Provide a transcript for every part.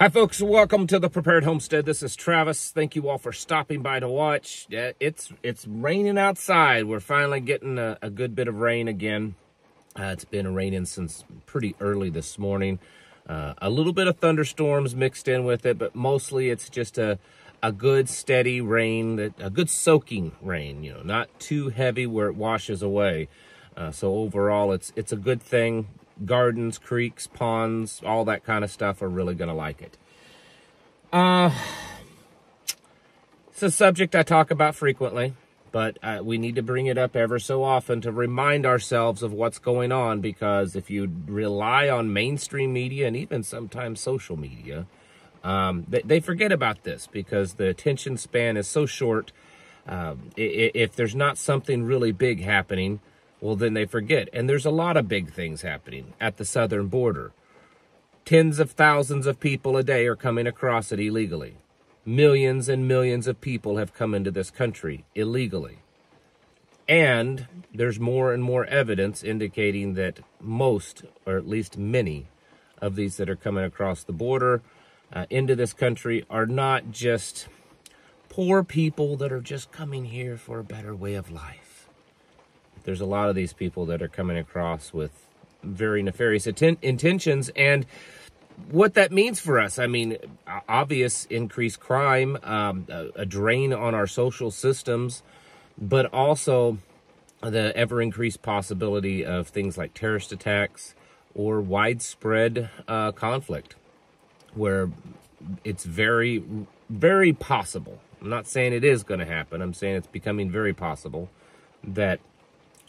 Hi, folks. Welcome to the Prepared Homestead. This is Travis. Thank you all for stopping by to watch. Yeah, it's it's raining outside. We're finally getting a, a good bit of rain again. Uh, it's been raining since pretty early this morning. Uh, a little bit of thunderstorms mixed in with it, but mostly it's just a a good steady rain, that a good soaking rain. You know, not too heavy where it washes away. Uh, so overall, it's it's a good thing gardens, creeks, ponds, all that kind of stuff are really going to like it. Uh, it's a subject I talk about frequently, but uh, we need to bring it up ever so often to remind ourselves of what's going on because if you rely on mainstream media and even sometimes social media, um, they, they, forget about this because the attention span is so short. Um, if there's not something really big happening, well, then they forget. And there's a lot of big things happening at the southern border. Tens of thousands of people a day are coming across it illegally. Millions and millions of people have come into this country illegally. And there's more and more evidence indicating that most, or at least many, of these that are coming across the border uh, into this country are not just poor people that are just coming here for a better way of life there's a lot of these people that are coming across with very nefarious atten- intentions and what that means for us. I mean, obvious increased crime, um, a, a, drain on our social systems, but also the ever increased possibility of things like terrorist attacks or widespread uh, conflict, where it's very, very possible. I'm not saying it is going to happen. I'm saying it's becoming very possible that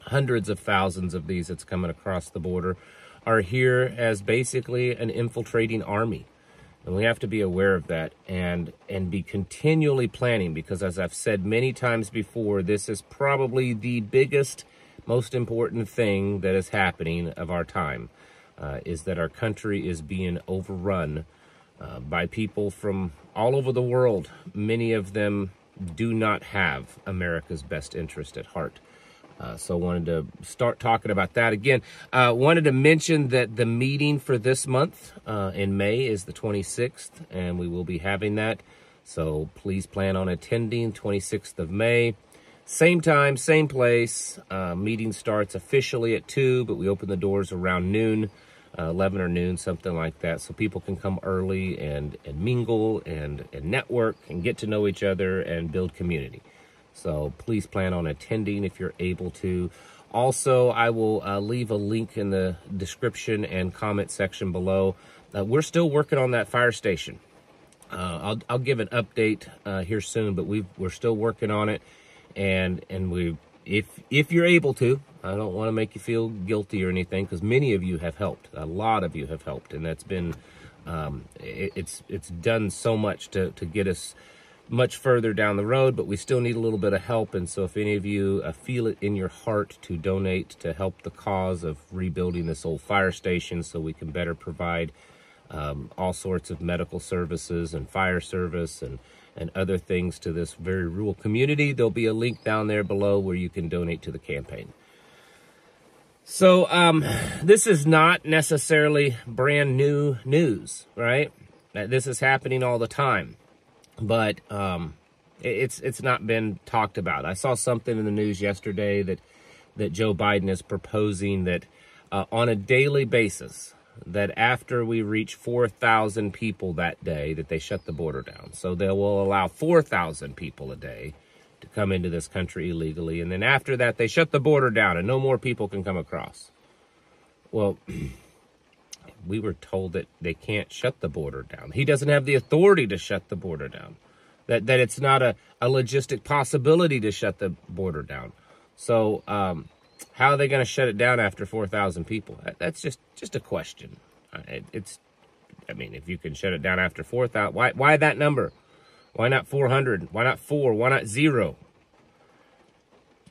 hundreds of thousands of these that's coming across the border are here as basically an infiltrating army. And we have to be aware of that and and be continually planning because as I've said many times before, this is probably the biggest, most important thing that is happening of our time. Uh, is that our country is being overrun uh, by people from all over the world. Many of them do not have America's best interest at heart. Uh, so wanted to start talking about that again. Uh, wanted to mention that the meeting for this month uh, in May is the 26th, and we will be having that. So please plan on attending 26th of May. Same time, same place. Uh, meeting starts officially at 2, but we open the doors around noon, uh, 11 or noon, something like that, so people can come early and, and mingle and, and network and get to know each other and build community. So please plan on attending if you're able to. Also, I will uh, leave a link in the description and comment section below. Uh, we're still working on that fire station. Uh, I'll, I'll give an update uh, here soon, but we we're still working on it, and and we if if you're able to, I don't want to make you feel guilty or anything, because many of you have helped. A lot of you have helped, and that's been um, it, it's it's done so much to to get us much further down the road, but we still need a little bit of help. And so if any of you uh, feel it in your heart to donate to help the cause of rebuilding this old fire station so we can better provide um, all sorts of medical services and fire service and, and other things to this very rural community, there'll be a link down there below where you can donate to the campaign. So um, this is not necessarily brand new news, right? This is happening all the time but um, it's it's not been talked about. I saw something in the news yesterday that that Joe Biden is proposing that uh, on a daily basis that after we reach 4,000 people that day that they shut the border down. So they will allow 4,000 people a day to come into this country illegally and then after that they shut the border down and no more people can come across. Well, we were told that they can't shut the border down. He doesn't have the authority to shut the border down. That that it's not a, a logistic possibility to shut the border down. So um, how are they going to shut it down after 4,000 people? That's just just a question. Uh, it, it's, I mean, if you can shut it down after 4,000, why why that number? Why not 400? Why not four? Why not zero?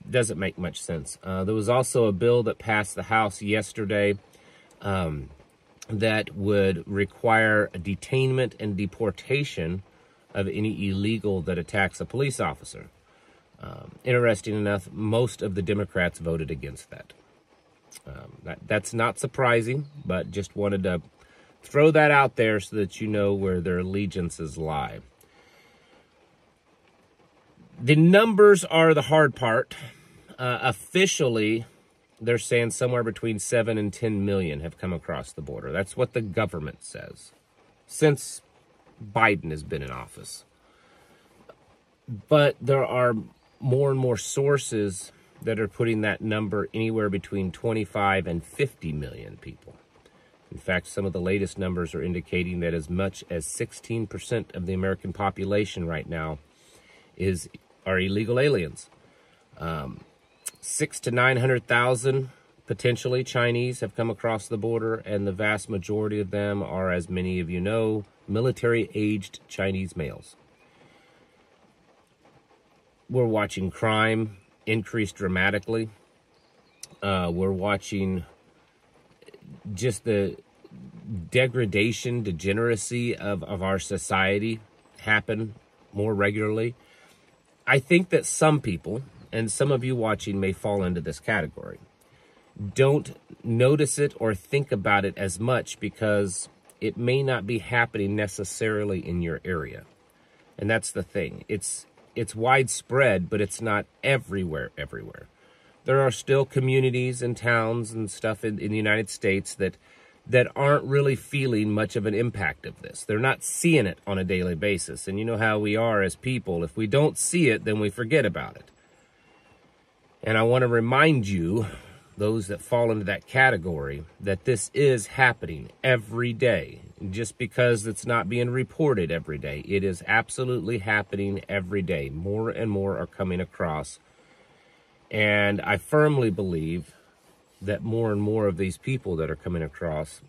Doesn't make much sense. Uh, there was also a bill that passed the House yesterday. Um, that would require a detainment and deportation of any illegal that attacks a police officer. Um, interesting enough, most of the Democrats voted against that. Um, that. That's not surprising, but just wanted to throw that out there so that you know where their allegiances lie. The numbers are the hard part. Uh, officially, they're saying somewhere between 7 and 10 million have come across the border. That's what the government says since Biden has been in office. But there are more and more sources that are putting that number anywhere between 25 and 50 million people. In fact, some of the latest numbers are indicating that as much as 16% of the American population right now is are illegal aliens. Um, six to 900,000 potentially Chinese have come across the border, and the vast majority of them are, as many of you know, military aged Chinese males. We're watching crime increase dramatically. Uh, we're watching just the degradation, degeneracy of, of our society happen more regularly. I think that some people, and some of you watching may fall into this category, don't notice it or think about it as much because it may not be happening necessarily in your area. And that's the thing. It's it's widespread, but it's not everywhere everywhere. There are still communities and towns and stuff in, in the United States that that aren't really feeling much of an impact of this. They're not seeing it on a daily basis. And you know how we are as people. If we don't see it, then we forget about it. And I want to remind you, those that fall into that category, that this is happening every day. Just because it's not being reported every day, it is absolutely happening every day. More and more are coming across. And I firmly believe that more and more of these people that are coming across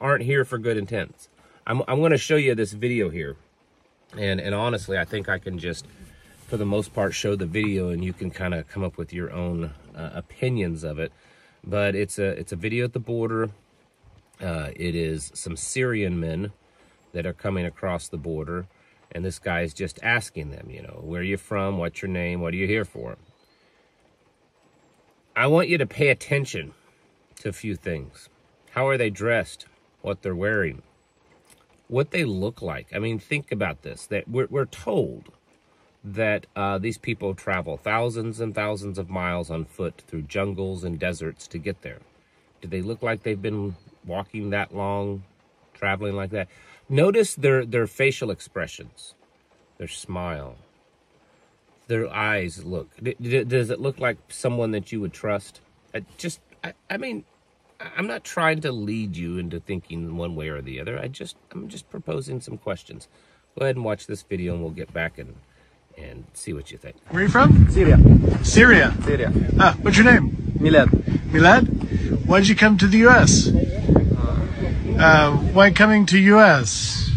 aren't here for good intents. I'm, I'm going to show you this video here. And, and honestly, I think I can just, for the most part, show the video and you can kind of come up with your own uh, opinions of it. But it's a, it's a video at the border. Uh, it is some Syrian men that are coming across the border. And this guy is just asking them, you know, where are you from? What's your name? What are you here for? I want you to pay attention to a few things. How are they dressed? What they're wearing? What they look like? I mean, think about this. That we're, we're told that uh, these people travel thousands and thousands of miles on foot through jungles and deserts to get there. Do they look like they've been walking that long, traveling like that? Notice their, their facial expressions, their smile, their eyes look? Does it look like someone that you would trust? I just, I, I mean, I'm not trying to lead you into thinking one way or the other. I just, I'm just proposing some questions. Go ahead and watch this video and we'll get back and, and see what you think. Where are you from? Syria. Syria. Syria. Ah, what's your name? Milad. Milad? Why did you come to the U.S.? Uh, why coming to U.S.?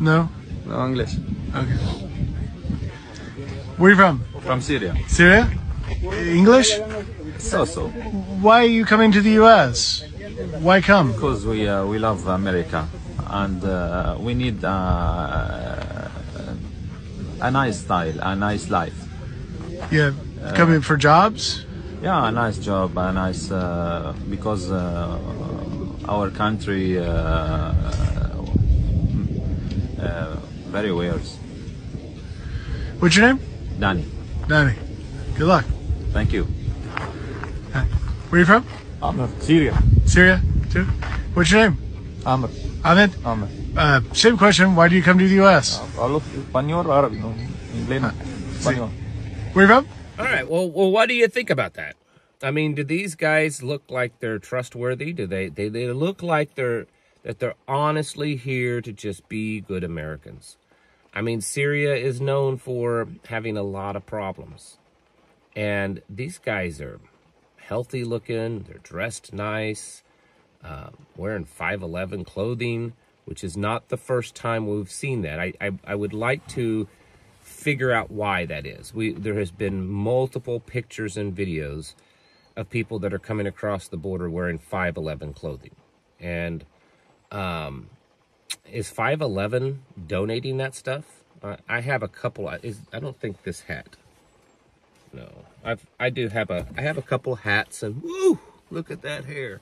No? No English. Okay. Where are you from? From Syria. Syria? English? So so. Why are you coming to the U.S.? Why come? Because we uh, we love America and uh, we need uh, a nice style, a nice life. Yeah, coming for jobs? Yeah, a nice job, a nice uh, because uh, our country uh, uh, very weird. What's your name? Danny, Danny. Good luck. thank you. Hi. Where are you from? Amr, Syria. Syria, too? What's your name? Amr, Ahmed? Amr. Uh, same question. Why do you come to the U.S.? Hablo español, árabe, no inglés, español. Where are you from? All right. Well, well, what do you think about that? I mean, do these guys look like they're trustworthy? Do they, they, they look like they're, that they're honestly here to just be good Americans? I mean, Syria is known for having a lot of problems. And these guys are healthy looking, they're dressed nice, uh, wearing 5.11 clothing, which is not the first time we've seen that. I, I, I would like to figure out why that is. We There has been multiple pictures and videos of people that are coming across the border wearing 5.11 clothing. And um, is 511 donating that stuff? Uh, I have a couple. Is, I don't think this hat. No, I've I do have a I have a couple hats and woo, look at that hair.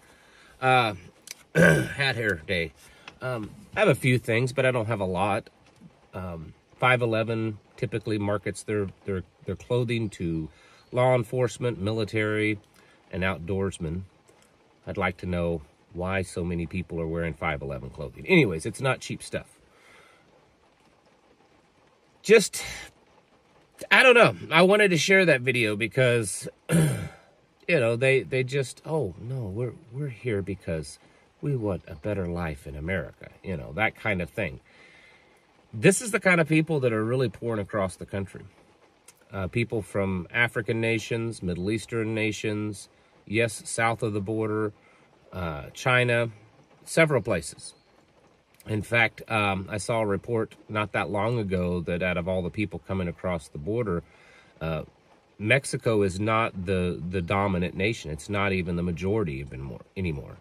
Uh, hat hair day. Um, I have a few things, but I don't have a lot. Um, 511 typically markets their, their, their clothing to law enforcement, military, and outdoorsmen. I'd like to know why so many people are wearing 511 clothing. Anyways, it's not cheap stuff. Just, I don't know. I wanted to share that video because, you know, they, they just, oh, no, we're, we're here because we want a better life in America, you know, that kind of thing. This is the kind of people that are really pouring across the country. Uh, people from African nations, Middle Eastern nations, yes, south of the border, uh, China, several places. In fact, um, I saw a report not that long ago that out of all the people coming across the border, uh, Mexico is not the the dominant nation. It's not even the majority even more anymore.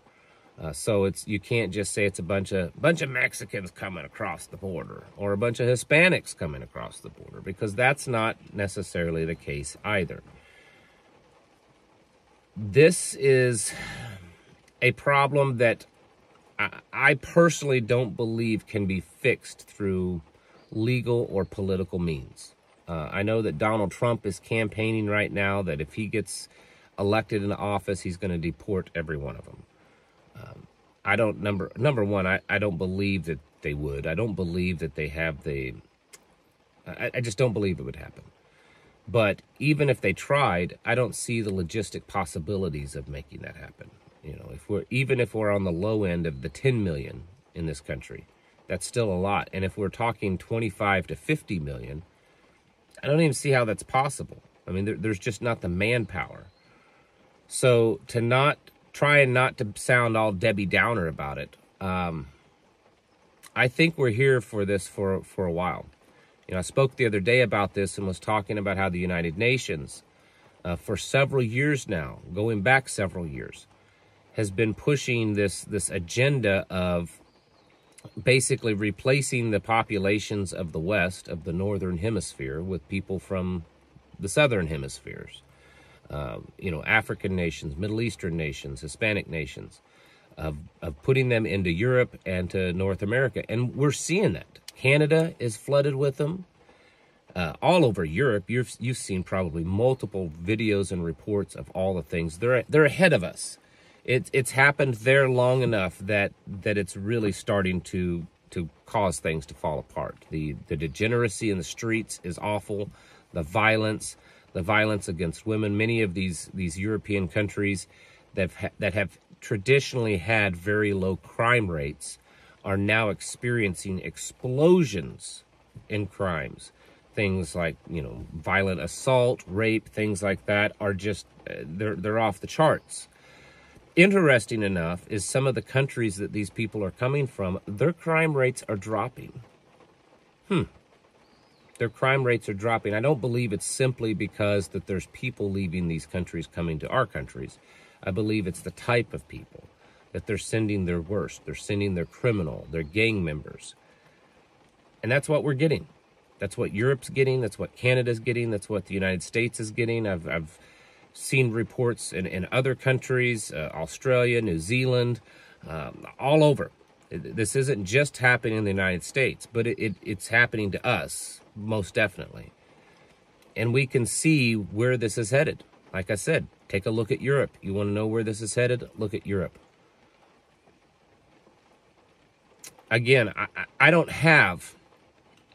Uh, so it's you can't just say it's a bunch of bunch of Mexicans coming across the border or a bunch of Hispanics coming across the border because that's not necessarily the case either. This is a problem that I, I personally don't believe can be fixed through legal or political means. Uh, I know that Donald Trump is campaigning right now that if he gets elected into office, he's going to deport every one of them. Um, I don't number number one. I, I don't believe that they would. I don't believe that they have the. I, I just don't believe it would happen. But even if they tried, I don't see the logistic possibilities of making that happen. You know, if we're even if we're on the low end of the 10 million in this country, that's still a lot. And if we're talking 25 to 50 million, I don't even see how that's possible. I mean, there, there's just not the manpower. So to not trying not to sound all Debbie Downer about it. Um, I think we're here for this for for a while. You know, I spoke the other day about this and was talking about how the United Nations, uh, for several years now, going back several years, has been pushing this this agenda of basically replacing the populations of the West of the Northern Hemisphere with people from the Southern Hemispheres uh, you know, African nations, Middle Eastern nations, Hispanic nations, of, of putting them into Europe and to North America. And we're seeing that. Canada is flooded with them. Uh, all over Europe, you've, you've seen probably multiple videos and reports of all the things. They're, they're ahead of us. It, it's happened there long enough that, that it's really starting to, to cause things to fall apart. The, the degeneracy in the streets is awful. The violence, the violence against women. Many of these these European countries that ha- that have traditionally had very low crime rates are now experiencing explosions in crimes. Things like you know violent assault, rape, things like that are just uh, they're they're off the charts. Interesting enough is some of the countries that these people are coming from, their crime rates are dropping. Hmm their crime rates are dropping. I don't believe it's simply because that there's people leaving these countries coming to our countries. I believe it's the type of people that they're sending their worst. They're sending their criminal, their gang members. And that's what we're getting. That's what Europe's getting. That's what Canada's getting. That's what the United States is getting. I've, I've seen reports in, in other countries, uh, Australia, New Zealand, um, all over. This isn't just happening in the United States, but it, it, it's happening to us most definitely. And we can see where this is headed. Like I said, take a look at Europe. You want to know where this is headed? Look at Europe. Again, I, I don't have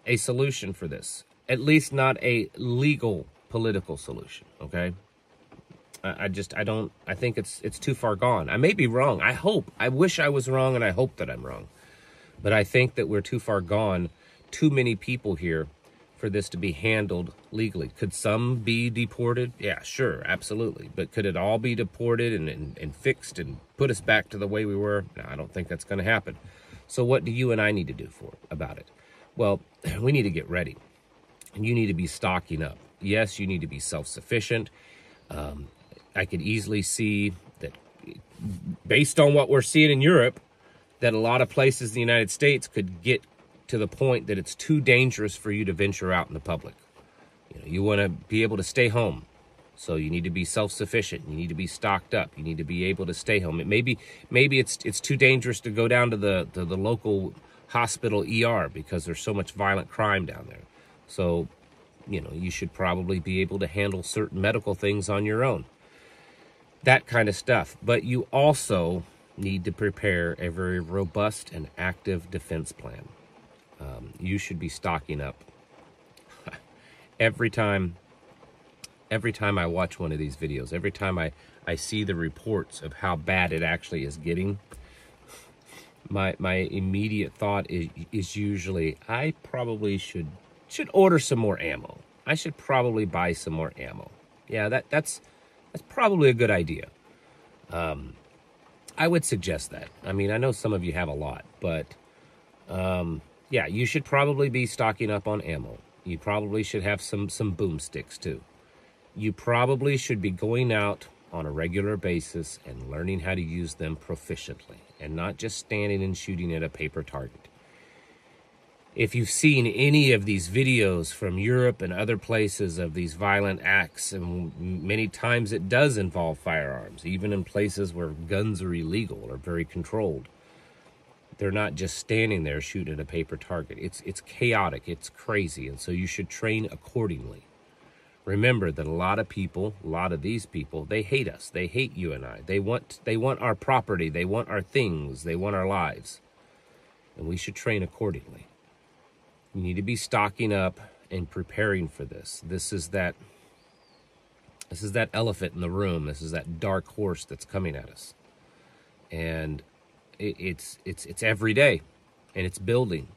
a solution for this, at least not a legal political solution, okay? I, I just, I don't, I think it's, it's too far gone. I may be wrong. I hope, I wish I was wrong and I hope that I'm wrong. But I think that we're too far gone. Too many people here for this to be handled legally. Could some be deported? Yeah, sure, absolutely. But could it all be deported and, and, and fixed and put us back to the way we were? No, I don't think that's going to happen. So what do you and I need to do for about it? Well, we need to get ready. You need to be stocking up. Yes, you need to be self-sufficient. Um, I could easily see that based on what we're seeing in Europe, that a lot of places in the United States could get to the point that it's too dangerous for you to venture out in the public. You know, you want to be able to stay home. So you need to be self-sufficient. You need to be stocked up. You need to be able to stay home. It maybe maybe it's it's too dangerous to go down to the to the local hospital ER because there's so much violent crime down there. So, you know, you should probably be able to handle certain medical things on your own. That kind of stuff. But you also need to prepare a very robust and active defense plan. Um, you should be stocking up. every time every time I watch one of these videos, every time I, I see the reports of how bad it actually is getting, my my immediate thought is is usually I probably should should order some more ammo. I should probably buy some more ammo. Yeah, that that's that's probably a good idea. Um, I would suggest that. I mean, I know some of you have a lot, but um, yeah, you should probably be stocking up on ammo. You probably should have some some boomsticks too. You probably should be going out on a regular basis and learning how to use them proficiently and not just standing and shooting at a paper target. If you've seen any of these videos from Europe and other places of these violent acts, and many times it does involve firearms, even in places where guns are illegal or very controlled. They're not just standing there shooting at a paper target. It's it's chaotic, it's crazy, and so you should train accordingly. Remember that a lot of people, a lot of these people, they hate us. They hate you and I. They want they want our property, they want our things, they want our lives. And we should train accordingly. You need to be stocking up and preparing for this. This is that this is that elephant in the room. This is that dark horse that's coming at us. And it, it's it's it's every day and it's building.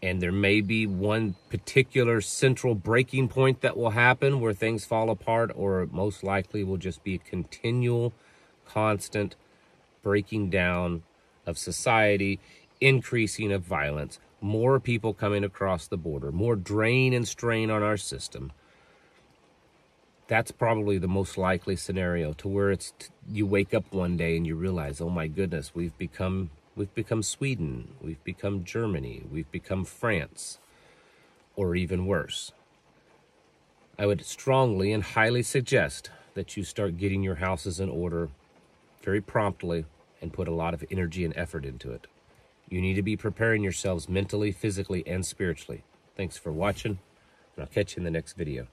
And there may be one particular central breaking point that will happen where things fall apart or most likely will just be a continual constant breaking down of society increasing of violence more people coming across the border more drain and strain on our system that's probably the most likely scenario to where it's you wake up one day and you realize oh my goodness we've become We've become Sweden, we've become Germany, we've become France, or even worse. I would strongly and highly suggest that you start getting your houses in order very promptly and put a lot of energy and effort into it. You need to be preparing yourselves mentally, physically, and spiritually. Thanks for watching, and I'll catch you in the next video.